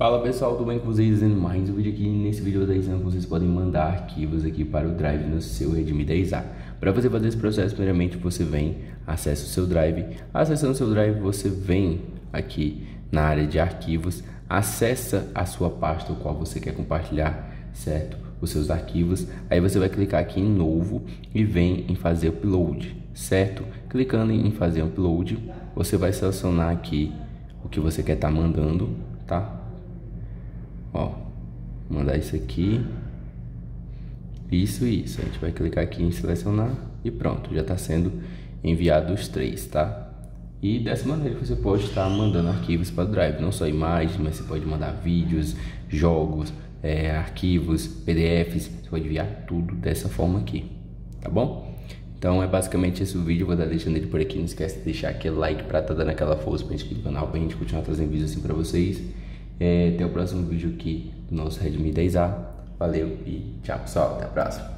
Fala pessoal, tudo bem com vocês? Em mais um vídeo aqui, nesse vídeo eu vou ensinando como vocês podem mandar arquivos aqui para o Drive no seu Redmi 10A. Para você fazer esse processo, primeiramente você vem, acessa o seu Drive, acessando o seu Drive você vem aqui na área de arquivos, acessa a sua pasta o qual você quer compartilhar, certo? Os seus arquivos, aí você vai clicar aqui em novo e vem em fazer upload, certo? Clicando em fazer upload, você vai selecionar aqui o que você quer estar tá mandando, tá? Ó, mandar isso aqui. Isso e isso. A gente vai clicar aqui em selecionar e pronto, já está sendo enviado os três, tá? E dessa maneira você pode estar mandando arquivos para o Drive, não só imagens, mas você pode mandar vídeos, jogos, é, arquivos, PDFs, você pode enviar tudo dessa forma aqui, tá bom? Então é basicamente esse o vídeo, vou estar deixando ele por aqui, não esquece de deixar aquele like para estar tá dando aquela força para no canal, para a gente continuar trazendo vídeos assim para vocês. É, até o próximo vídeo aqui do nosso Redmi 10A. Valeu e tchau pessoal, até a próxima.